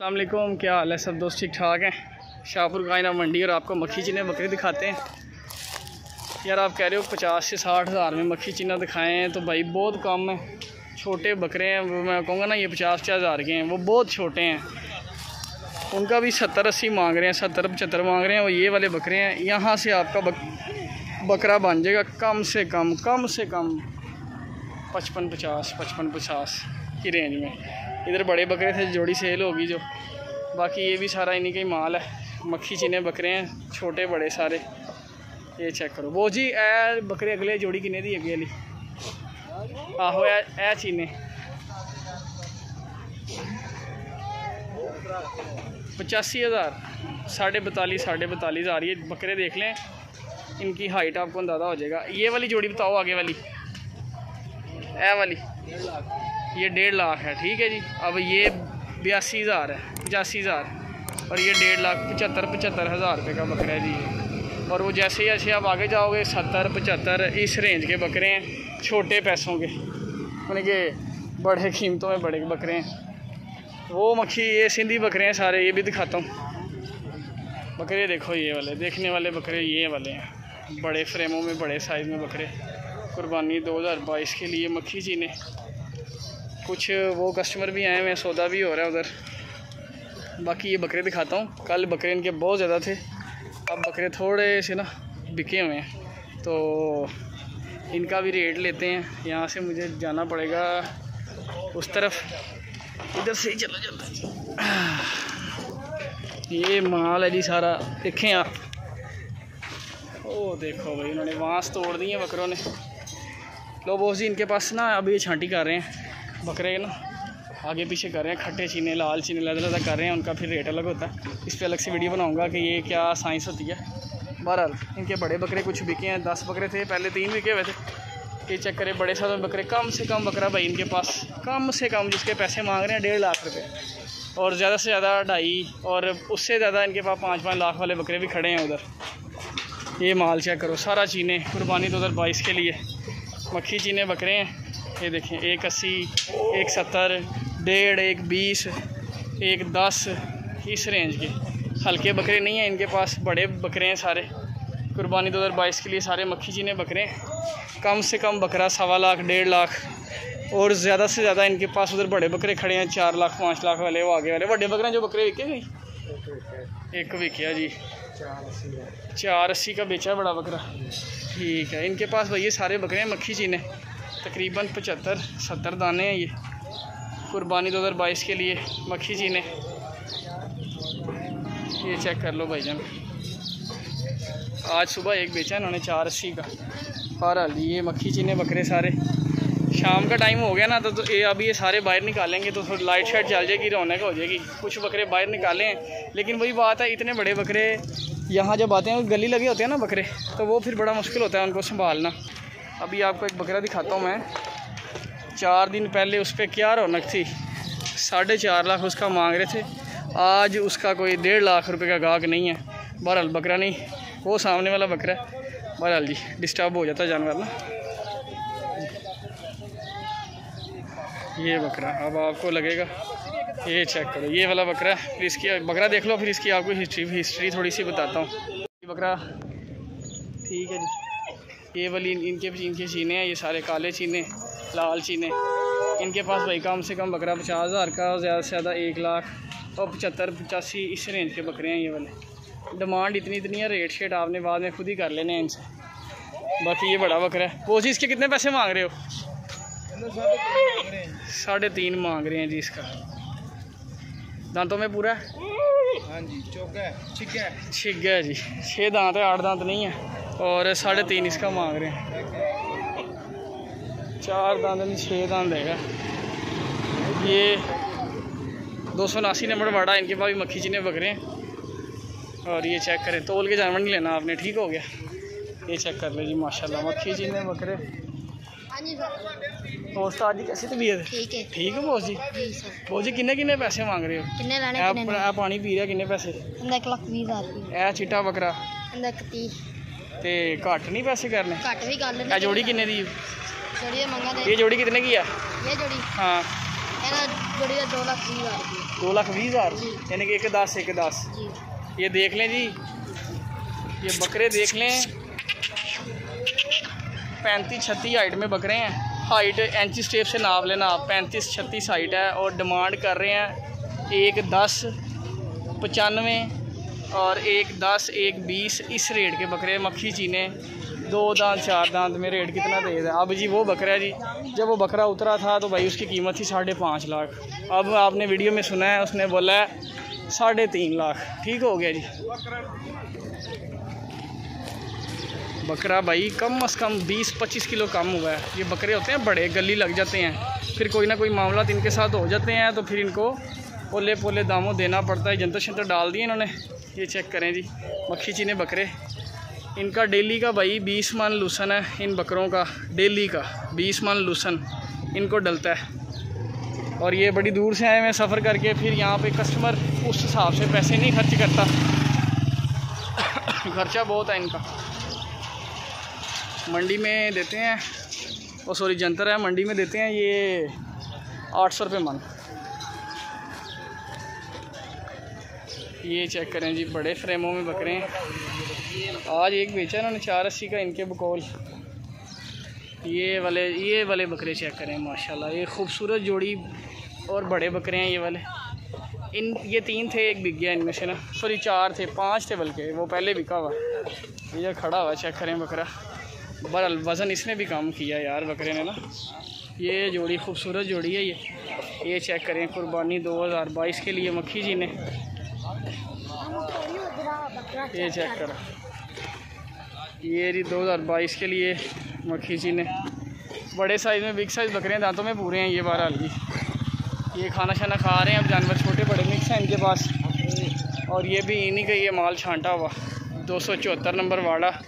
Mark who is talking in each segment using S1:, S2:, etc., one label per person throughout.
S1: अल्लाम क्या हाल है? सब दोस्त ठीक ठाक हैं? शाहपुर कायना मंडी और आपको मक्खी चीना बकरी दिखाते हैं। यार आप कह रहे हो पचास से साठ हज़ार में मक्खी चीना दिखाएँ हैं तो भाई बहुत कम है। छोटे बकरे हैं वो मैं कहूँगा ना ये पचास पचास हज़ार के हैं वो बहुत छोटे हैं। उनका भी सत्तर अस्सी मांग रहे हैं सत्तर पचहत्तर मांग रहे हैं वो ये वाले बकरे हैं यहाँ से आपका बक, बकरा बन जाएगा कम से कम कम से कम पचपन पचास पचपन पचास की रेंज में। इधर बड़े बकरे थे, जोड़ी सेल होगी जो। बाकी ये भी सारा इन्हीं का ही माल है। मक्खी चीने बकरे हैं, छोटे, बड़े सारे। ये चेक करो। वो जी, ए बकरे अगले जोड़ी किन्ने दी अगे वाली? आहो, ए चीने। पचासी हज़ार। साढ़े बतालीस साढ़े बतालीस हज़ार ये बकरे देख लें, इनकी हाइट आपको अंदाज़ा हो जाएगा। ये वाली जोड़ी बताओ, आगे वाली। ए वाली। ये डेढ़ लाख है, ठीक है जी? अब ये बयासी हज़ार है, पचासी हज़ार। और ये डेढ़ लाख पचहत्तर पचहत्तर हज़ार रुपये का बकरा है जी और वो जैसे जैसे आप आगे जाओगे, सत्तर, पचहत्तर इस रेंज के बकरे हैं, छोटे पैसों के। उन्हें के बड़े कीमतों में बड़े बकरे हैं। वो मक्खी, ये सिंधी बकरे हैं सारे, ये भी दिखाता हूँ। बकरे देखो ये वाले, देखने वाले बकरे ये वाले हैं। बड़े फ्रेमों में, बड़े साइज़ में बकरे। कुर्बानी 2022 के लिए मक्खी जी ने कुछ वो कस्टमर भी आए हुए हैं सौदा भी हो रहा है उधर। बाकी ये बकरे दिखाता हूँ। कल बकरे इनके बहुत ज़्यादा थे। अब बकरे थोड़े से ना बिके हुए हैं। तो इनका भी रेट लेते हैं। यहाँ से मुझे जाना पड़ेगा उस तरफ़। इधर से ही चलो चलते ये माल है जी सारा। देखें आप। ओ, देखो भाई उन्होंने बाँस तोड़ दिए बकरों ने। लो बोस जी इनके पास ना अभी ये छांटी कर रहे हैं। बकरे ना, आगे पीछे कर रहे हैं, खट्टे चीने, लाल चीने अलग अलग कर रहे हैं, उनका फिर रेट अलग होता है। इस पर अलग से वीडियो बनाऊँगा कि ये क्या साइंस होती है। बहरहाल, इनके बड़े बकरे कुछ बिके हैं, दस बकरे थे, पहले तीन बिके हुए थे। ये चेक करें, बड़े सारे बकरे, कम से कम बकरा भाई इनके पास, कम से कम जिसके पैसे मांग रहे हैं, डेढ़ लाख रुपये और ज़्यादा से ज़्यादा ढाई, और उससे ज़्यादा इनके पास पाँच पाँच लाख वाले बकरे भी खड़े हैं उधर। ये माल चेक करो, सारा चीने, कुर्बानी दो हज़ार बाईस के लिए। मक्खी चीने बकरे हैं। ये देखें एक अस्सी, एक सत्तर, डेढ़, एक बीस, एक दस, इस रेंज के। हल्के बकरे नहीं हैं इनके पास, बड़े बकरे हैं सारे। कुर्बानी 2022 के लिए सारे मक्खी चीने बकरे। हैं कम से कम बकरा सवा लाख, डेढ़ लाख, और ज़्यादा से ज़्यादा इनके पास उधर बड़े बकरे खड़े हैं, चार लाख, पाँच लाख वाले, वो आगे वाले। बड़े बकरे जो बकरे बिके भाई एक बिके जी। चार अस्सी का बेचा है बड़ा बकरा। ठीक है, इनके पास भैया सारे बकरे हैं मक्खी चीने तकरीबन पचहत्तर सत्तर दाने हैं ये। कुर्बानी दो हज़ार बाईस के लिए मक्खी जी ने। ये चेक कर लो भाईजान। आज सुबह एक बेचा इन्होंने चार अस्सी का। बहरहाल ये मक्खी चीने बकरे सारे। शाम का टाइम हो गया ना तो, तो ये अभी ये सारे बाहर निकालेंगे तो थोड़ी लाइट शाइट चल जाएगी रौनक हो जाएगी। कुछ बकरे बाहर निकाले हैं लेकिन वही बात है इतने बड़े बकरे यहाँ जब आते हैं गली लगे होते हैं ना बकरे तो वो फिर बड़ा मुश्किल होता है उनको संभालना। अभी आपको एक बकरा दिखाता हूँ मैं। चार दिन पहले उस पर क्या रौनक थी? साढ़े चार लाख उसका मांग रहे थे। आज उसका कोई डेढ़ लाख रुपए का गाहक नहीं है। बहरहाल बकरा नहीं, वो सामने वाला बकरा है। बहरहाल जी डिस्टर्ब हो जाता जानवर ना। ये बकरा, अब आपको लगेगा, ये चेक करो, ये वाला बकरा फिर इसकी, बकरा देख लो, फिर इसकी आपको हिस्ट्री हिस्ट्री थोड़ी सी बताता हूँ। बकरा, ठीक है जी। ये वाली इनके इनके चीने हैं ये सारे काले चीने लाल चीने इनके पास भाई कम से कम बकरा पचास हज़ार का ज़्यादा से ज़्यादा एक लाख और पचहत्तर पचासी इस रेंज के बकरे हैं ये वाले। डिमांड इतनी इतनी है रेट शेट आपने बाद में खुद ही कर लेने हैं इनसे। बाकी ये बड़ा बकरा है। वो इसके कितने पैसे मांग रहे हो? साढ़े तीन मांग रहे हैं जी इसका। दांतों में पूरा? है हाँ जी चौका छिग्गा छिग्गा है। जी। छः दांत है आठ दांत नहीं है। और साढ़े तीन इसका मांग रहे हैं। चार दांत नहीं छः दांत देगा ये दो सौ उनासी नंबर वाड़ा इनके पास भी मक्खी चीने बकरे। हैं और ये चेक करें। तोल के जानवर नहीं लेना आपने ठीक हो गया। ये चेक कर ले जी माशाल्लाह मक्खी चीने बकरे। दोस्त आज कैसी तबीयत ठीक है। ठीक है बोस जी बोस जी किन्ने किन्ने पैसे मांग रहे हो? किन्ने लाने पानी पी रहा किन्ने पैसे? एक लाख बीस हज़ार। चिट्टा बकरा। ਤੇ ਘੱਟ ਨਹੀਂ ਪੈਸੇ ਕਰਨੇ ਘੱਟ ਵੀ ਕਰ ਲੈਣੇ ਆ ਜੋੜੀ ਕਿੰਨੇ ਦੀ ਜੋੜੀ ਦੇ ਮੰਗਾ ਦੇ ਇਹ ਜੋੜੀ ਕਿੰਨੇ ਕੀ ਆ ਇਹ ਜੋੜੀ ਹਾਂ ਇਹਨਾਂ ਜੋੜੀ ਦਾ 2 ਲੱਖ 20 ਹਜ਼ਾਰ ਰੁਪਏ दो लाख बीस हज़ार यानी कि एक दस एक दस ये देख लें जी ये बकरे देख लें पैंतीस छत्तीस हाइट में बकरे हैं हाइट इंची स्टेप से नाप लेना आप पैंतीस छत्तीस हाइट है और डिमांड कर रहे हैं एक दस पचानवे और एक दस, एक बीस, इस रेट के बकरे मक्खी चीने। दो दांत, चार दांत में रेट कितना तेज़ है? अब जी वो बकरा है जी, जब वो बकरा उतरा था तो भाई उसकी कीमत थी साढ़े पाँच लाख। अब आपने वीडियो में सुना है, उसने बोला है साढ़े तीन लाख। ठीक हो गया जी। बकरा भाई कम अज़ कम बीस, पच्चीस किलो कम हुआ है। ये बकरे होते हैं, बड़े गली लग जाते हैं। फिर कोई ना कोई मामला इनके साथ हो जाते हैं तो फिर इनको पोले पोले दामों देना पड़ता है जंतर शंतर डाल दिए इन्होंने। ये चेक करें जी। मक्खी चीने बकरे। इनका डेली का भाई बीस मन लूसन है इन बकरों का। डेली का, बीस मन लूसन। इनको डलता है। और ये बड़ी दूर से आए हैं सफ़र करके, फिर यहाँ पे कस्टमर उस हिसाब से पैसे नहीं खर्च करता। खर्चा बहुत है इनका। मंडी में देते हैं। वो सॉरी जंतर है। मंडी में देते हैं ये आठ सौ रुपये मन। ये चेक करें जी, बड़े फ्रेमों में बकरे हैं। आज एक बेचा इन्होंने चार अस्सी का इनके बकौल। ये वाले ये वाले बकरे चेक करें, माशाल्लाह, ये खूबसूरत जोड़ी और बड़े बकरे हैं ये वाले। इन, ये तीन थे, एक बिक गया इनमें से ना। सॉरी चार थे, पाँच थे बल्कि, वो पहले बिका हुआ। ये खड़ा हुआ चेक करें बकरा। बहरल वज़न इसने भी कम किया यार, बकरे ने ना। ये जोड़ी, खूबसूरत जोड़ी है ये। ये चेक करें, कुर्बानी 2022 के लिए मक्खी जी ने। ये चेक करो। ये जी 2022 के लिए मक्खी जी ने। बड़े साइज़ में बिग साइज़ बकरे हैं, दांतों में पूरे हैं ये बहरहाल जी। ये खाना शाना खा रहे हैं, अब जानवर छोटे, बड़े मिक्स हैं इनके पास। और ये भी इन्हीं का ये माल छांटा हुआ। दो सौ चौहत्तर नंबर वाड़ा।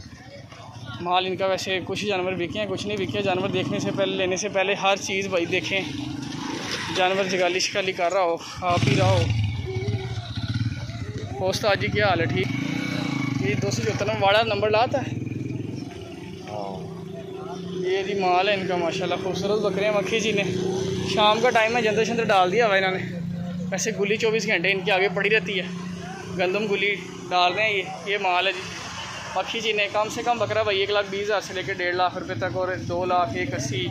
S1: माल इनका वैसे कुछ जानवर बिके हैं, कुछ नहीं बिके जानवर देखने से पहले, लेने से पहले हर चीज़ भाई देखें। जानवर जगाली शिकाली कर रहा हो खा पी रहा। हो आज जी क्या हाल है? ठीक? ये दो सौ चौहत्तर वाड़ा नंबर लाता है ये जी माल है इनका माशाल्लाह खूबसूरत बकरे मक्खी जी ने शाम का टाइम है जंदर शंदर डाल दिया हुआ इन्होंने वैसे गुली चौबीस घंटे इनके आगे पड़ी रहती है गंदम गुली डाल रहे हैं ये ये माल है जी मक्खी जी ने कम से कम बकरा भाई एक लाख बीस हज़ार से लेकर डेढ़ लाख रुपये तक और दो लाख एक अस्सी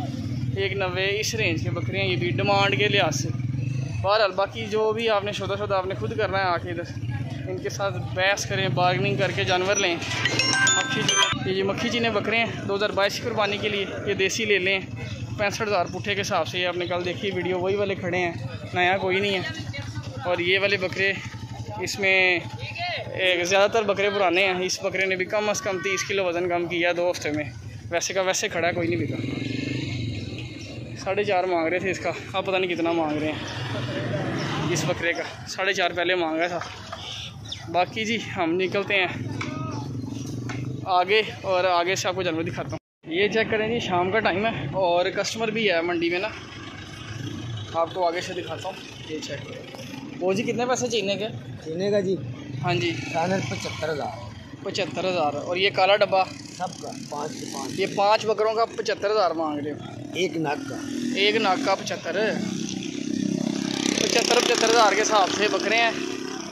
S1: एक नब्बे इस रेंज के बकरे हैं ये भी डिमांड के लिहाज से बहरहाल बाकी जो भी आपने शोदा शोदा आपने खुद करना है आके इधर इनके साथ बहस करें बार्गनिंग करके जानवर लें। मक्खी जी, ये मक्खी जी ने बकरे हैं। दो हज़ार बाईस की कुर्बानी के लिए ये देसी ले लें। पैंसठ हज़ार पुठे के हिसाब से आपने कल देखी वीडियो, वही वाले खड़े हैं। नया कोई नहीं है। और ये वाले बकरे, इसमें ज़्यादातर बकरे पुराने हैं। इस बकरे ने भी कम अज़ कम तीस किलो वज़न कम किया दो हफ़्ते में। वैसे का वैसे खड़ा कोई नहीं बिका साढ़े चार मांग रहे थे इसका। अब पता नहीं कितना मांग रहे हैं। इस बकरे का। साढ़े चार पहले मांगा था। बाकी जी हम निकलते हैं आगे और आगे से आपको जानवर दिखाता हूँ। ये चेक करें जी शाम का टाइम है और कस्टमर भी है मंडी में ना। आपको आगे से दिखाता हूँ ये चेक करें। वो जी कितने पैसे चीने के?
S2: चीने का जी?
S1: हाँ जी।
S2: पचहत्तर हज़ार।
S1: पचहत्तर हज़ार। और ये काला डब्बा?
S2: सबका पाँच से पाँच।
S1: ये पाँच बकरों का पचहत्तर हज़ार मांग रहे हो?
S2: एक नाक का।
S1: एक नाक का पचहत्तर। पचहत्तर पचहत्तर हज़ार के हिसाब से बकरे हैं।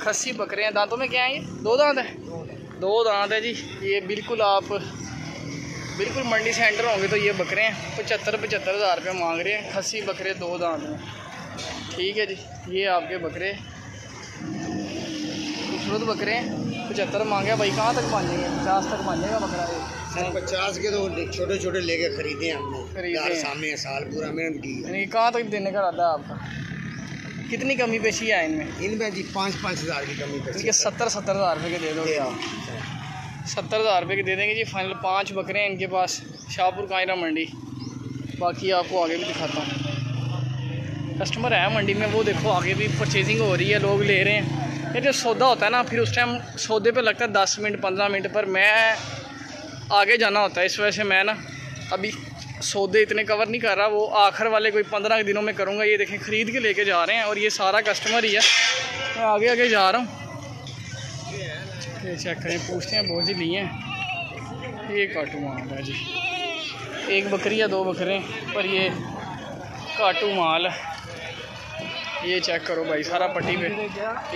S1: खस्सी बकरे हैं दांतों में क्या है ये? दो दांत है? दो दांत है जी। ये बिल्कुल आप बिल्कुल मंडी से एंटर होंगे तो ये बकरे हैं। पचहत्तर पचहत्तर हज़ार रुपये मांग रहे हैं। खस्सी बकरे दो दांत में ठीक है जी ये आपके बकरे। खूबसूरत बकरे हैं। पचहत्तर मांगे भाई कहाँ तक जाएँगे पचास तक मान जाएगा बकरा ये?
S2: पचास के तो छोटे छोटे लेके खरीदे हमने।
S1: खरीदे हैं।
S2: सामने साल पूरा मेहनत की
S1: कहाँ तक देने का इरादा है आपका? कितनी कमी पेशी है इनमें?
S2: इनमें जी पाँच पाँच हज़ार की कमी पैसे
S1: सत्तर सत्तर हज़ार रुपये के दे दोगे। आप सत्तर हज़ार रुपये के दे देंगे जी फाइनल पाँच बकरे हैं इनके पास शाहपुर कायरा मंडी। बाकी आपको आगे भी दिखाता हूँ। कस्टमर है मंडी में वो देखो आगे भी परचेजिंग हो रही है लोग ले रहे हैं। ये जो सौदा होता है ना फिर उस टाइम सौदे पे लगता है दस मिनट पंद्रह मिनट पर। मैं आगे जाना होता है इस वजह से मैं ना अभी सौदे इतने कवर नहीं कर रहा, वो आखिर वाले कोई पंद्रह दिनों में करूँगा, ये देखें, ख़रीद के लेके जा रहे हैं और ये सारा कस्टमर ही है। मैं आगे आगे जा रहा हूँ। ये चेक करें, पूछते हैं, बहुत ही लिए हैं। ये काटू माल है जी। एक बकरी या दो बकरे, पर ये काटू माल है। ये चेक करो भाई, सारा पट्टी पे।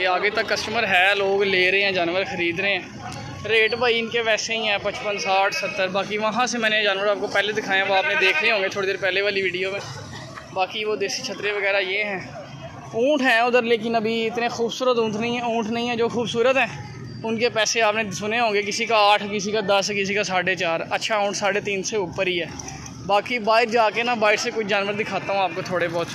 S1: ये आगे तक कस्टमर है, लोग ले रहे हैं, जानवर ख़रीद रहे हैं। रेट भाई इनके वैसे ही हैं, पचपन, साठ, सत्तर। बाकी वहाँ से मैंने जानवर आपको पहले दिखाए वो आपने देख लिए होंगे थोड़ी देर पहले वाली वीडियो में। बाकी वो देसी छतरे वगैरह ये हैं। ऊँट हैं उधर, लेकिन अभी इतने खूबसूरत ऊँट नहीं है, ऊँट नहीं है जो खूबसूरत हैं। उनके पैसे आपने सुने होंगे, किसी का आठ, किसी का दस, किसी का साढ़े चार। अच्छा ऊँट साढ़े तीन से ऊपर ही है। बाकी बाहर जाके ना, बाहर से कुछ जानवर दिखाता हूँ आपको थोड़े बहुत।